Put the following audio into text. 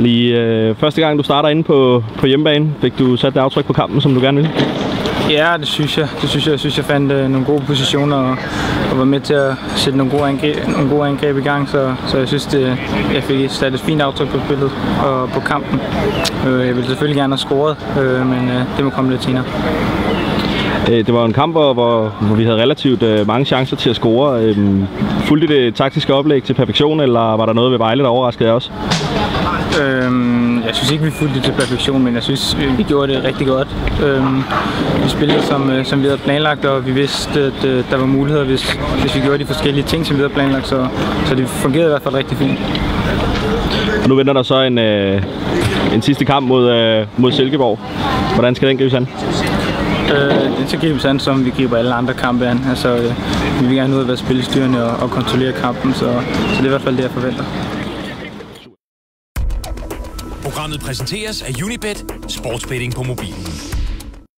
Lige øh, første gang du starter inde på, på hjemmebane, fik du sat det aftryk på kampen, som du gerne ville? Ja, det synes jeg. Det synes jeg, jeg synes, jeg fandt øh, nogle gode positioner og, og var med til at sætte nogle gode angreb, nogle gode angreb i gang, så, så jeg synes, det, jeg fik sat et fint aftryk på spillet og på kampen. Øh, jeg ville selvfølgelig gerne have scoret, øh, men øh, det må komme lidt senere. Øh, Det var en kamp, hvor, hvor, vi havde relativt øh, mange chancer til at score. Øh, fulgte det taktiske oplæg til perfektion, eller var der noget ved Vejle, der overraskede jer også? Øhm, jeg synes ikke, vi fulgte det til perfektion, men jeg synes, vi gjorde det rigtig godt. Øhm, vi spillede, som, øh, som vi havde planlagt, og vi vidste, at øh, der var muligheder, hvis, hvis vi gjorde de forskellige ting, som vi havde planlagt, så, så det fungerede i hvert fald rigtig fint. Og nu venter der så en, øh, en sidste kamp mod, øh, mod Silkeborg. Hvordan skal den gribes an? Øh, det skal gribes an, som vi griber alle andre kampe an. Altså, øh, vi vil gerne ud og være spillestyrende og, og kontrollere kampen, så, så det er i hvert fald det, jeg forventer. Programmet præsenteres af Unibet, sportsbetting på mobilen.